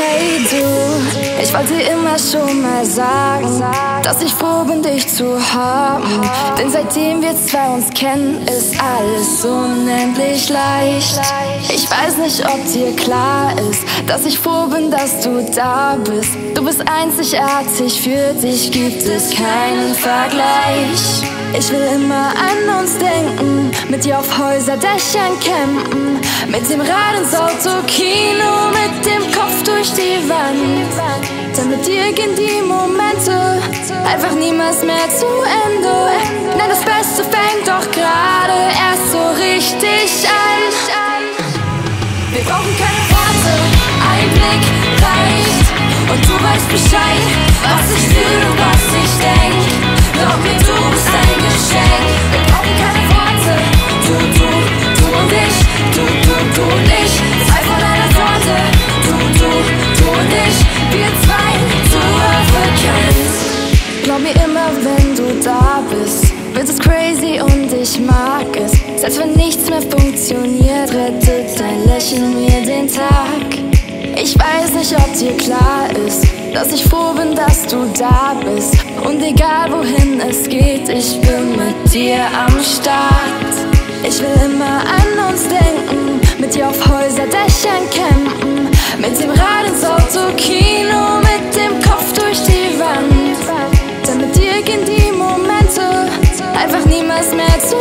Hey du, ich wollte immer schon mal sagen, dass ich froh bin, dich zu haben. Denn seitdem wir zwei uns kennen, ist alles unendlich leicht. Ich weiß nicht, ob dir klar ist, dass ich froh bin, dass du da bist. Du bist einzigartig, für dich gibt es keinen Vergleich. Ich will immer an uns denken, mit dir auf Häuserdächern campen, mit dem Rad ins Auto, Kino, mit dem Kopf durch die Wand. Denn mit dir gehen die Momente einfach niemals mehr zu Ende. Denn das Beste fängt doch gerade erst so richtig an. Wir brauchen keine Worte, ein Blick reicht. Und du weißt Bescheid, was ich fühle und was mir immer, wenn du da bist, wird es crazy und ich mag es. Selbst wenn nichts mehr funktioniert, rettet dein Lächeln mir den Tag. Ich weiß nicht, ob dir klar ist, dass ich froh bin, dass du da bist. Und egal wohin es geht, ich bin mit dir am Start. Ich will immer an uns denken, mit dir auf Häuserdächern campen, mit Dir gehen die Momente. Einfach niemals mehr zu